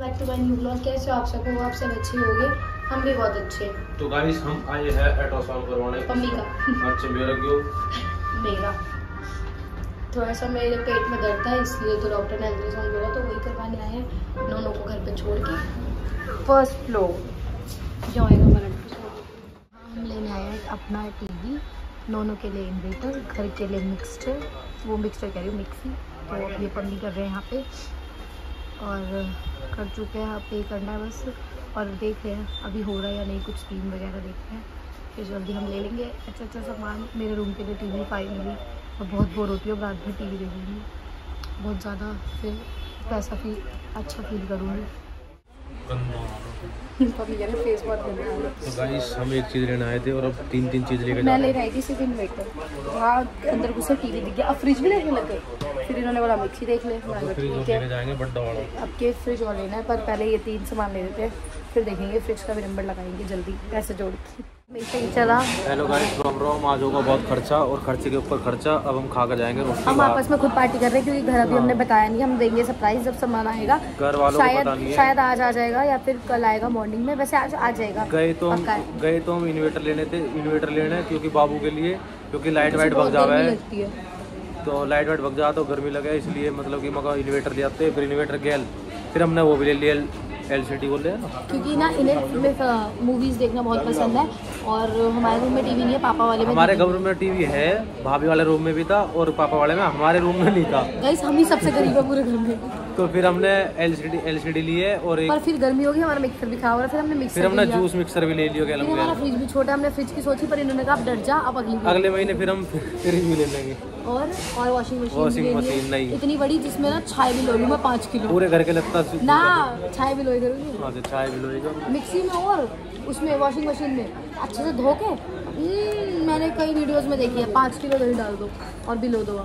Back to my new blog कैसे आप सब? हो आप सब अच्छे होंगे। हम भी बहुत अच्छे हैं। तो गाइस हम आए हैं अल्ट्रासाउंड करवाने। मम्मी का। अच्छा मेरा क्यों? मेरा। थोड़ा सा मेरे पेट में दर्द था इसलिए तो डॉक्टर ने अल्ट्रासाउंड बोला तो वही करवाने आए हैं। दोनों को घर पे छोड़ के। फ़र्स्ट फ्लोर जो आएगा हमारा। हम लेने आए हैं अपना टीवी दोनों के लिए इन्वेटर घर के लिए मिक्सचर वो मिक्सचर कह रही हूँ मिक्सी तो ये पन्नी कर रहे हैं यहाँ पे। और कर चुके हैं पे करना है बस। और देख रहे हैं, अभी हो रहा है या नहीं, कुछ टीम वगैरह देख रहे हैं। फिर जल्दी हम ले लेंगे। अच्छा अच्छा सामान मेरे रूम के लिए टी वी फाइनली और बहुत बोर होती है रात भर टी वी देखूँगी। बहुत ज़्यादा फिर पैसा फील अच्छा फील करूँगी। फेस तो गाइस हम एक चीज़ लेने आए थे और अब तीन तीन चीज़ लेकर मैं ले रही थी सिर्फ़ इन्वेटर वहाँ अंदर घुसे टीवी दिख गया। अब फ्रिज भी लेने लग गए फिर इन्होंने बोला मिक्सी देख ले। तो अब के फ्रिज और लेना है पर पहले ये तीन सामान ले लेते हैं। फिर देखेंगे फ्रिज का भी नंबर लगाएँगे जल्दी पैसे जोड़ के। ही। चला। हेलो गाइस राम राम आज होगा बहुत खर्चा और खर्चे के ऊपर खर्चा अब हम खा कर जाएँगे हम आपस में खुद पार्टी कर रहे हैं क्योंकि घर अभी हमने बताया नहीं हम देंगे सरप्राइज़ जब सामान आएगा। घर वालों को शायद पता नहीं है। शायद आज आ जाएगा या फिर कल आएगा मॉर्निंग में वैसे आज आ जाएगा। गए तो हम गए तो हम इन्वर्टर लेने थे इन्वेटर लेने क्योंकि बाबू के लिए क्योंकि लाइट वाइट भग जावा। गर्मी है। तो लाइट वाइट भग जा तो गर्मी लगे इसलिए मतलब कि मगर इन्वेटर ले आते फिर इन्वर्टर गेल फिर हमने वो भी ले लिया एल सी टी बोल रहे हैं ना? क्योंकि ना इन्हें मूवीज़ देखना बहुत पसंद है। और हमारे रूम में टीवी नहीं है पापा वाले में हमारे घर में टीवी है भाभी वाले रूम में भी था और पापा वाले में हमारे रूम में नहीं था। गाइस हम ही सबसे गरीब है पूरे घर में। तो फिर हमने एल सी डी एल लिए और एक पर फिर गर्मी होगी हमारा मिक्सर भी खराब हो रहा फिर हमने मिक्सर फिर हमने जूस मिक्सर भी ले लिया गैलन हमारा फ्रिज भी छोटा हमने फ्रिज की सोची पर इन्होंने कहा अब डर जा अब अगली। अगले महीने फिर हम फ्रिज भी ले लेंगे। और और वॉशिंग मशीन machine लिए। नहीं। इतनी बड़ी जिसमें ना छाई भी लो लूँ मैं पाँच किलो। पूरे घर के लगता ना छाई भी लोई करूँगी हाँ चाय भी लोएगा मिक्सी में और उसमें वॉशिंग मशीन में। अच्छे से धो के हम्म, मैंने कई वीडियोस में देखी है। पाँच किलो दही डाल दो और बिलो दो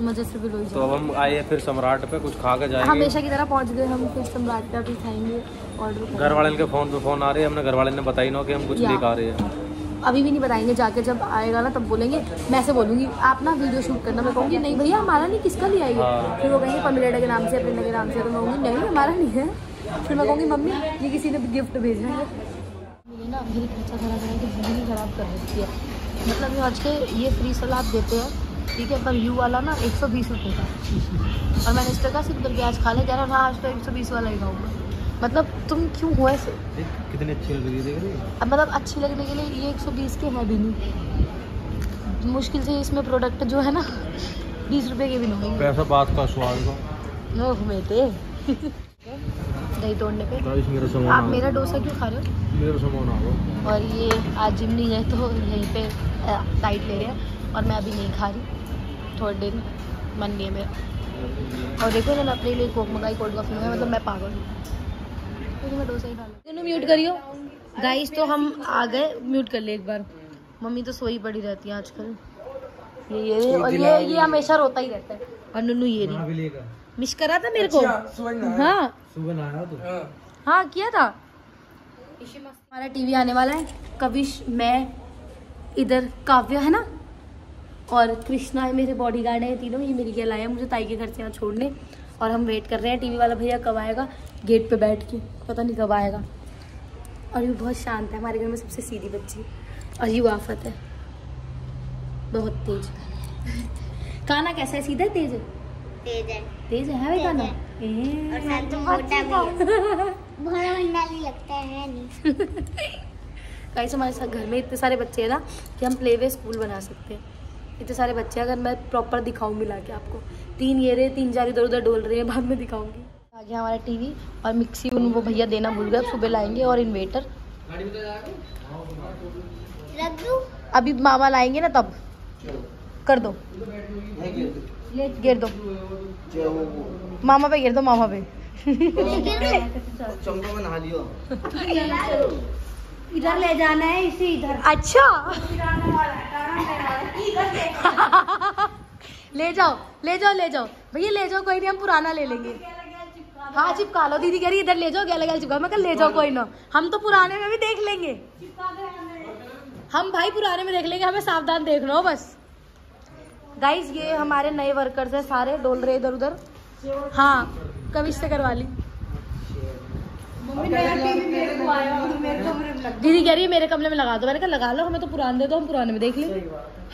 मज़े से भी लो तो अब हम आए फिर सम्राट पे कुछ खा के जाएँगे। हमेशा की तरह पहुँच गए हम फिर सम्राट का भी खाएँगे ऑर्डर घर वाले के फ़ोन पे फ़ोन आ रहे हैं हमने घर वाले ने बताई ना कि हम कुछ। लेकर आ रहे हैं। अभी भी नहीं बताएँगे जाके जब आएगा ना तब बोलेंगे। मैं ऐसे बोलूँगी आप ना वीडियो शूट करना। मैं कहूँगी नहीं भैया हमारा नहीं किसका लिया ये हाँ। फिर वो कहेंगे पमिलेडा के नाम से अपने के नाम से। तो मैं कहूँगी नहीं हमारा नहीं है। फिर मैं कहूँगी मम्मी ये किसी ने गिफ्ट भेजा है? ना मेरी खर्चा खड़ा करा के ज़िंदगी खराब कर रखी है। मतलब ये आज के ये फ्री सलाद देते हैं ठीक है पर यू वाला ना एक सौ बीस रुपये का। और मैंने इसका कहा सिर्फ़ के आज खा ले जा रहा हाँ आज तो एक सौ बीस वाला ही खाऊँगा। मतलब तुम क्यों हो ऐसे? कितनी अच्छी लग रही है? अब मतलब अच्छी लगने के लिए ये 120 के है भी नहीं। मुश्किल से इसमें प्रोडक्ट जो है ना बीस रुपए के भी नहीं पैसा बात का स्वाद का। ओह बेटे। दही तोड़ने पे। आप मेरा डोसा क्यों खा रहे हो? और ये आज जिम नहीं है तो यहीं पे डाइट ले रहे हैं। और मैं अभी नहीं खा रही। थोड़ी देर मन नहीं है मेरा। और देखो इन्होंने अपने लिए कोक मंगाई कोल्ड कॉफ़ी मंगाई मतलब मैं पागल हूँ। तो मैं डोसा ही खा लूँ म्यूट करियो? गाइस तो हम आ गए। म्यूट कर ले एक बार। मम्मी तो सोई पड़ी रहती है आजकल। ये ये और ये ये हमेशा रोता ही रहता है। और नुनू ये रही। मिस करा था मेरे को? हाँ। सुबह ना आया तो? हाँ। किया था। हमारा टीवी आने वाला है। कविश मैं इधर काव्य है ना? और कृष्णा है मेरे बॉडी गार्ड है तीनों। ये मेरी गैल आए मुझे ताई के घर से यहाँ छोड़ने। और हम वेट कर रहे हैं। टीवी वाला भैया कब आएगा? गेट पे बैठ के। पता नहीं कब आएगा। और ये बहुत शांत है। हमारे घर में सबसे सीधी बच्ची। और ये आफत है। बहुत तेज। काना कैसा है? सीधा तेज है? तेज है तेज है भाई काना और साथ मोटा भी। है भोला भंडारी लगता है नहीं? गाइस हमारे साथ घर में इतने सारे बच्चे हैं ना कि हम प्ले वे स्कूल बना सकते हैं। इतने सारे बच्चे अगर मैं प्रॉपर दिखाऊँ मिला के आपको। तीन ये रहे तीन चार इधर उधर डोल रहे हैं बाद में दिखाऊँगी। आ गया हमारा टीवी और मिक्सी उन वो भैया देना भूल गए सुबह लाएँगे और इन्वेटर अभी मामा लाएँगे ना तब। कर दो। गिर दो। मामा पे गिर दो मामा पे। इधर ले जाना है इसी इधर। अच्छा। ले जाओ ले जाओ ले जाओ। भैया ले जाओ कोई नहीं हम पुराना ले लेंगे। हाँ चिपका लो। दीदी कह रही इधर ले जाओ गया गैल चिपका। मैं कल ले जाओ कोई ना। हम तो पुराने में भी देख लेंगे। हम भाई पुराने में देख लेंगे हमें सावधान देखना हो बस। गाइस ये हमारे नए वर्कर्स हैं सारे डोल रहे इधर उधर। हाँ कब इससे करवा ली? दीदी कह रही है मेरे कमरे में लगा दो। मैंने कहा लगा लो हमें तो पुराने दे दो हम पुराने में देख लेंगे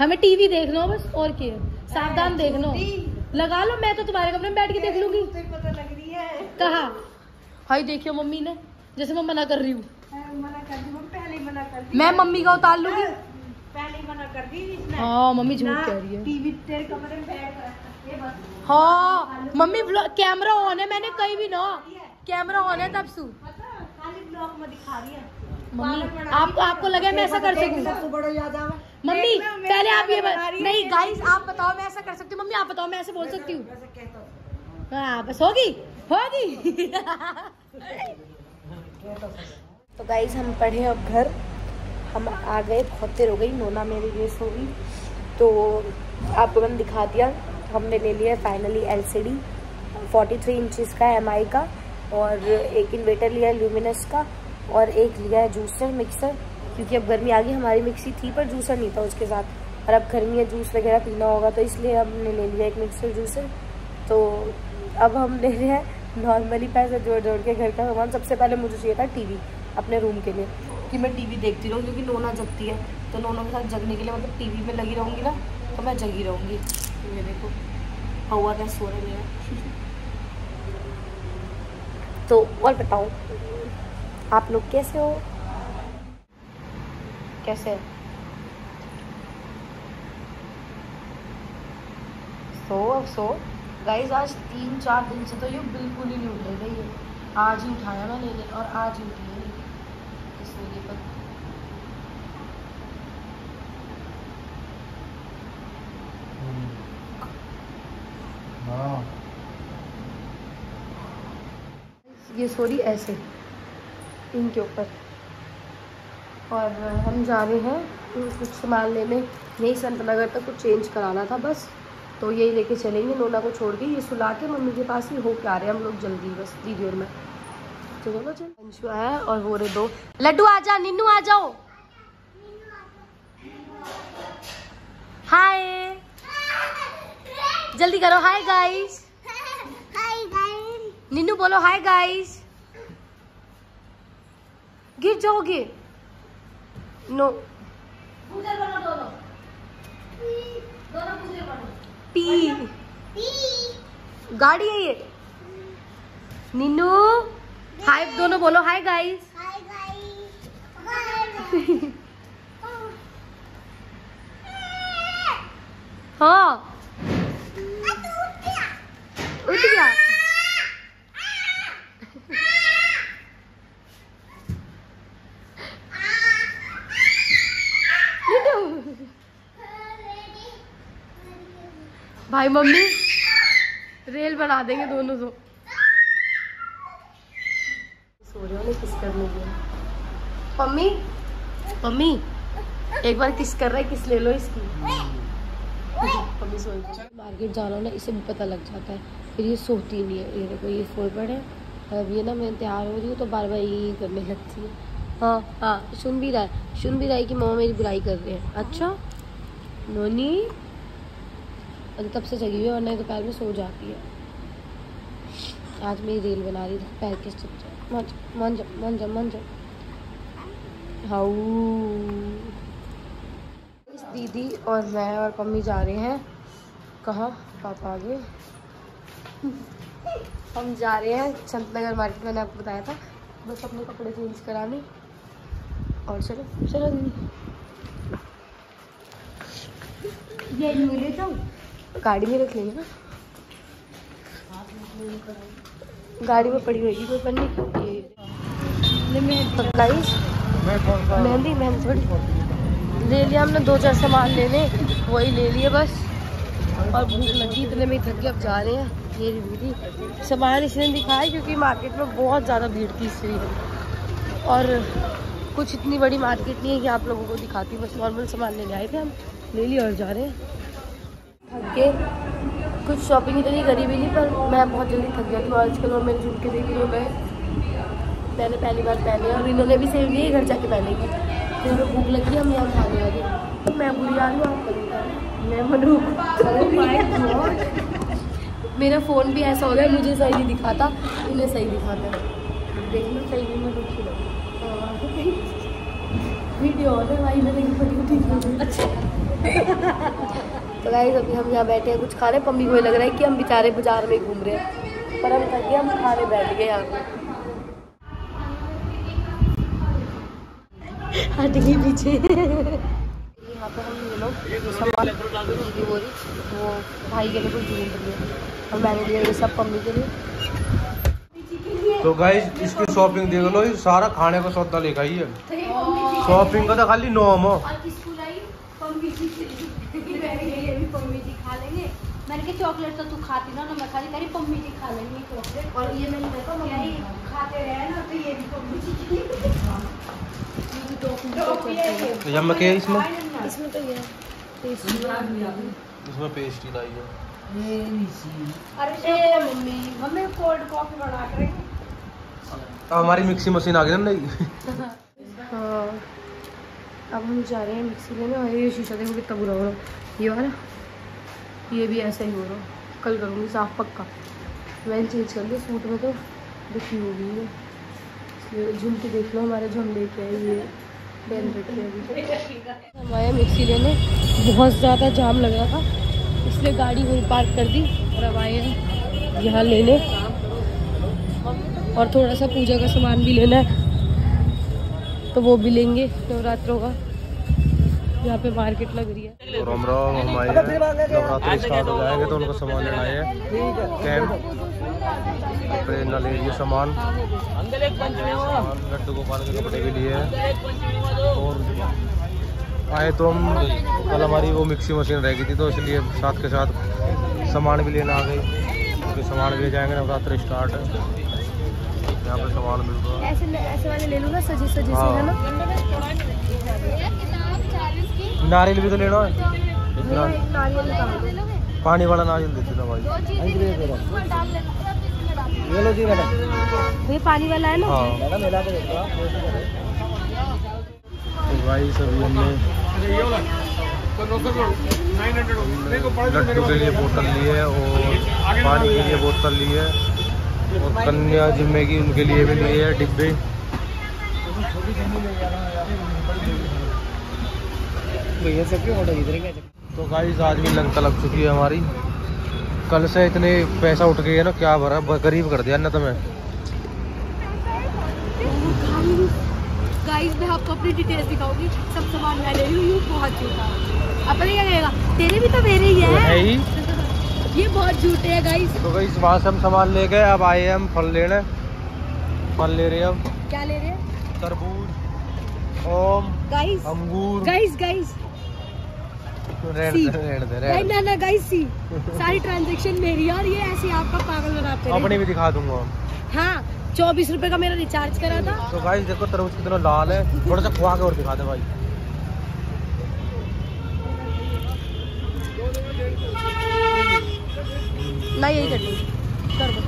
हमें टीवी देख लो बस और क्या? सावधान देख लो। लगा लो मैं तो तुम्हारे कमरे में बैठ के देख लूँगी। कहा? हाई देखियो मम्मी ने जैसे मैं मना कर रही हूँ। मैं मम्मी का उतार लूँगी। हाँ मम्मी झूठ कह रही है। टीवी तेरे कमरे में बैठ हाँ। मम्मी कैमरा ऑन है मैंने कहीं भी ना। कैमरा ऑन है तब सु मम्मी आपको आपको लगा मैं ऐसा कर सकूँ? मम्मी पहले आप ये। नहीं गाइस आप बताओ मैं ऐसा कर सकती हूँ? मम्मी आप बताओ मैं ऐसे बोल सकती हूँ? हूँ। हाँ बस होगी? होगी? तो गाइस हम पढ़े अब घर। हम आ गए, बहुत देर हो गई, नोना मेरी रेस गई। तो आपको मैंने दिखा दिया, हमने ले लिया है finally L C D forty three inches का एम आई का और एक इन्वेटर लिया है ल्यूमिनस का और एक लिया है जूसर मिक्सर क्योंकि अब गर्मी आ गई, हमारी मिक्सी थी पर जूसर नहीं था उसके साथ। और अब गर्मी है जूस वगैरह पीना होगा तो इसलिए हमने ले लिया एक मिक्सर जूसर तो अब हम ले रहे हैं नॉर्मली पैसे जोड़ जोड़ के घर का सामान। सबसे पहले मुझे चाहिए था टीवी अपने रूम के लिए। कि मैं टीवी देखती रहूँ, क्योंकि नोना जगती है। तो नोना के साथ जगने के लिए मतलब टीवी में लगी रहूँगी ना तो मैं जगी रहूँगी। ये देखो, हवा क्या सो रहा है तो और बताओ, आप लोग कैसे हो? कैसे? सो सो। गाइज़ आज तीन चार दिन से तो ये बिल्कुल ही नहीं उठ गई आज ही उठाया ना लेने और आज ही उठी है। इस वजह पर ये सॉरी ऐसे इनके ऊपर। और हम जा रहे हैं कुछ सामान लेने। यही संत नगर तक कुछ चेंज कराना था बस। तो यही लेके चलेंगे नोना को छोड़ के। ये सुला के मम्मी के पास ही हो के आ रहे हैं हम लोग जल्दी बस दीदी और मैं। तो चल अंशु है और वो रहे दो लड्डू आ जा निन्नू आ जाओ हाय जल्दी करो hi guys hi guys Ninnu बोलो हाय गाइस गिर जाओगे नो पी गाड़ी है ये निन्नू हाय दोनों बोलो हाय गाइस हाय हाँ। उठ गया। भाई मम्मी रेल बना देंगे दोनों तो सो रहे हो किस करने के मम्मी मम्मी एक बार किस कर रहा है किस ले लो इसकी? मम्मी सोई मार्केट जाना ना इसे भी पता लग जाता है। फिर ये सोती नहीं है। ये देखो ये सोए पड़े अब ये ना मैं तैयार हो रही हूँ तो बार बार यही करने लगती है। हाँ हाँ सुन भी रहा है। सुन भी रहा है कि मामा मेरी बुराई कर रहे हैं। अच्छा? नोनी? अरे तब से जगी हुई है और नहीं दोपहर में सो जाती है। आज मेरी रेल बना रही थी पैर के चुप जाओ मन जाओ हाउ इस दीदी और मैं और मम्मी जा रहे हैं। कहाँ? पापा आगे। हम जा रहे हैं संतनगर मार्केट मैंने आपको बताया था। बस अपने कपड़े चेंज कराने। और चलो चलो। दीदी ये ले गाड़ी में रख लेंगे ना। गाड़ी में पड़ी होगी कोई पन्नी। मेहंदी मेहंदी थोड़ी। ले लिया हमने, दो चार सामान लेने, वही ले लिए बस। और भूख लगी, इतने में थक के अब जा रहे हैं। ये दीदी सामान इसने दिखाया, क्योंकि मार्केट में बहुत ज़्यादा भीड़ थी इसलिए। और कुछ इतनी बड़ी मार्केट नहीं है कि आप लोगों को दिखाती, बस नॉर्मल सामान लेने आए थे हम। ले लिए और जा रहे हैं। थक के कुछ शॉपिंग इतनी करी भी नहीं, पर मैं बहुत जल्दी थक गया। तो आजकल और मेरे झुमके देख हूँ मैं। मैंने पहली बार पहने और इन्होंने भी सेव लिए घर जाके पहनेगी फिर हमें भूख लगी हम यहाँ खाने लगे। तो मैं बुरी आ रही हूँ। आप हैं। मैं मेरा फ़ोन भी ऐसा हो गया मुझे सही नहीं दिखाता इन्हें सही दिखाता। देखना सही में मैं दुखी लगी वीडियो ऑन है भाई मैंने ठीक अच्छा। तो गाइस अभी हम यहाँ बैठे हैं कुछ खा रहे हैं मम्मी को लग रहा है कि हम बेचारे बाज़ार में घूम रहे हैं। पर हम थक हम खाने बैठ गए यहाँ पे। हट गई पीछे। यहाँ पे हम ये लोग सामान बोरी वो भाई के लिए कुछ ढूंढ रही और मैंने लिया ये सब मम्मी के लिए तो गाइस इसकी शॉपिंग देख लो ये सारा खाने का सौदा लेकर आई है। शॉपिंग का तो खाली नॉम हो। मैंने कहा चॉकलेट तो तू खाती ना ना मैं खाली करी पम्मी जी खा लेंगे चॉकलेट. और ये मैंने देखा मम्मी। खाते रहे ना तो ये भी पम्मी जी की तो जब मैं क्या इसमें? इसमें तो ये इसमें पेस्ट्री लाई है। अरे मम्मी मम्मी कोल्ड कॉफ़ी बना अब हमारी मिक्सी मशीन आ गई ना नहीं हाँ। अब हम जा रहे हैं मिक्सी लेने और ये शीशा देखो कितना बुरा हो रहा ये वाला? ये भी ऐसा ही हो रहा। कल करूँगी साफ़ पक्का। मैंने चेंज कर लिया सूट में तो। दुखी हो गई है इसलिए झुमके देख लो हमारे जो हम लेके ये। रखे हैं हम आए मिक्सी लेने बहुत ज़्यादा जाम लग रहा था इसलिए गाड़ी वहीं पार्क कर दी और अब आए हैं यहाँ लेने। और थोड़ा सा पूजा का सामान भी लेना है तो वो भी लेंगे नवरात्रों का। यहाँ पे मार्केट लग रही है। राम राम हम आए हैं नवरात्रि स्टार्ट हो जाएँगे तो उनको सामान लेना है। कैंप अपने ले लिए सामान। सामान लड्डू गोपाल के कपड़े भी लिए हैं। और आए तो हम कल हमारी वो मिक्सी मशीन रह गई थी तो इसलिए साथ के साथ सामान भी लेना आ गई क्योंकि सामान भी ले जाएँगे नवरात्रि स्टार्ट है। यहाँ पे सामान मिल रहा है। ऐसे ऐसे वाले ले लूँगा सजे सजे से है ना? नारियल भी तो लेना है। पानी वाला नारियल देते ना भाई। ये लो जी मैडम। ये पानी वाला है ना? हाँ। तो भाई सभी हमने लड्डू के लिए बोतल ली है और पानी के लिए बोतल ली है और कन्या जिम्मे की उनके लिए भी लिए है डिब्बे। तो गाइस आज भी लंका लग चुकी है हमारी। कल से इतने पैसा उठ गए है ना क्या भरा गरीब कर दिया ना तुम्हें गाइस मैं आपको अपनी डिटेल्स दिखाऊँगी। सब सामान मैं ले रही हूँ बहुत झूठा। अब पता क्या कहेगा तेरे भी तो मेरे ही तो है ये बहुत झूठे है गाइस तो गाइस वहाँ से हम सामान ले गए अब आए हम फल लेने। फल ले रहे हैं अब। क्या ले रहे हैं? तरबूज ओम गाइस अंगूर। गाइस गाइस ना ना गाइस सी। सारी ट्रांजैक्शन मेरी और ये ऐसे आपका पागल बनाते। हैं अपनी भी दिखा दूँगा। हाँ चौबीस रुपए का मेरा रिचार्ज करा था। तो गाइस देखो तरबूज कितना लाल है। थोड़ा सा खुआ के और दिखा दे भाई। ना यही कर दूँ कर दो।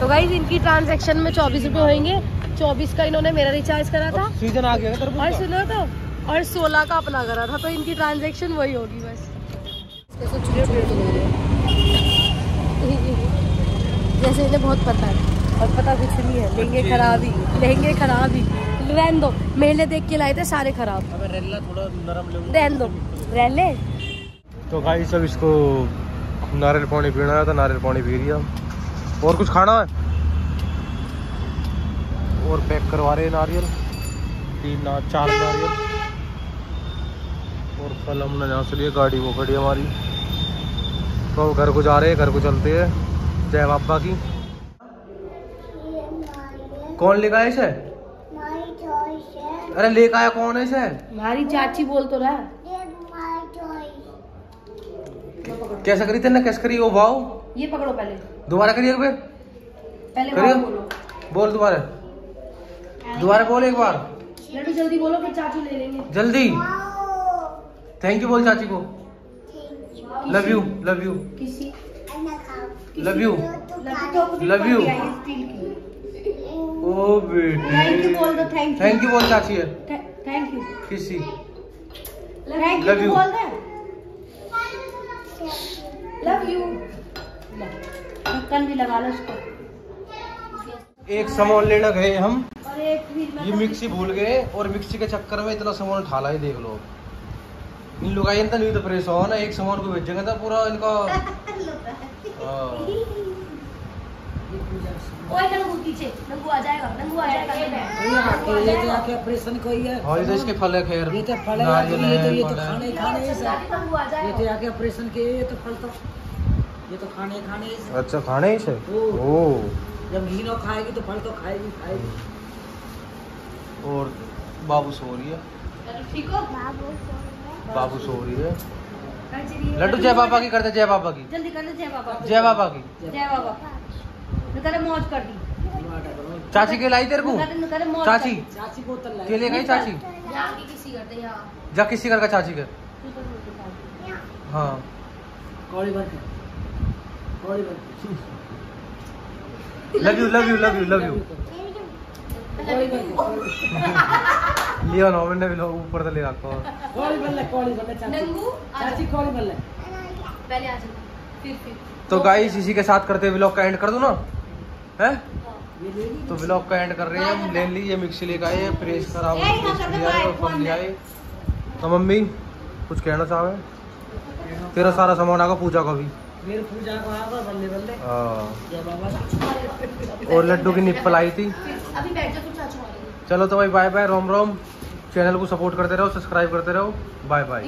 तो गाइज़ इनकी ट्रांजैक्शन में चौबीस रुपए होंगे। चौबीस का इन्होंने मेरा रिचार्ज करा था। सीज़न आ गया है तरबूज और? सुनो तो और सोलह का अपना करा था। तो इनकी ट्रांजैक्शन वही होगी बस। जैसे इन्हें बहुत पता है। और पता कुछ नहीं है। लहंगे खराब ही लेंगे खराब ही। रहन दो मेले देख के लाए थे सारे खराब। अबे रेला थोड़ा नरम ले रहन दो रह ले। तो गाइस अब इसको नारियल पानी पीना है तो नारियल पानी पी लिया। और कुछ खाना है? और पैक करवा रहे हैं नारियल। तीन ना चार नारियल। और कल हमने यहाँ से लिए गाड़ी वो खड़ी हमारी। तो घर को जा रहे हैं घर को चलते हैं। जय बाबा की। कौन लेकर आया इसे है अरे लेकर आया कौन है इसे हमारी चाची बोल तो रहा है। कैसे करी तेने? कैसे करी ओ भाव? ये पकड़ो पहले। दोबारा करिए एक बार। पहले करियो बोल। दोबारा। दोबारा बोल एक बार। लड्डू जल्दी बोलो फिर चाचू ले लेंगे। जल्दी। थैंक यू बोल चाची को। लव यू लव यू किसी love you love you steel की। ओ बेटी। थैंक यू बोल दो थैंक यू थैंक यू बोल है थैंक यू किसी। थैंक यू बोल दे। लव यू ढक्कन भी लगा लो उसको। एक सामान लेना गए हम। और एक ये मिक्सी भूल गए और मिक्सी के चक्कर में इतना सामान ठाला ही देख लो। इन लोग आई नहीं तो परेशान है एक सामान को भेजेंगे था पूरा इनका। ओए पीछे आ जाएगा नंगू आ जाएगा ये तो आके ऑपरेशन कोई है? हाँ ये तो इसके फल है खैर। ये तो फल है ये तो ये तो खाने खाने ही सब। नंगू आ ये तो आके ऑपरेशन के ये तो फल तो ये तो खाने खाने ही अच्छा खाने ही से? ओ। जब घी ना खाएगी तो फल तो खाएगी खाएगी। और बाबू सो रही है। चलो ठीक हो? बाबू सो रहे बाबू सो रही है। लड्डू जय बाबा की करते जय बाबा की। जल्दी कर ले जय बाबा। जय बाबा की। जय बाबा। मैं मौज कर दी। चाची के लाई तेरे को? चाची। चाची के लिए गई चाची? जा किसी कर का चाची के। हाँ। भर के। Love you love you love you love you लियो ना मैंने भी लोग ऊपर से ले रखा कौड़ी। भर ले कौड़ी भर चाची। चाची जाओ। कौड़ी पहले आ जाओ फिर फिर। तो गाइस इसी के साथ करते व्लॉग का एंड कर दो ना? है? तो ब्लॉग का एंड कर रहे हैं। हम ले ली ये मिक्सी लेकर आए हैं प्रेस खराब हो हाँ, आए है। तो मम्मी कुछ कहना चाहे तेरा सारा सामान आगा पूजा का भी। मेरे पूजा को आगा बल्ले बल्ले। हाँ। और लड्डू की निप्पल आई थी। चलो तो भाई बाय बाय रोम रोम। चैनल को सपोर्ट करते रहो सब्सक्राइब करते रहो। Bye bye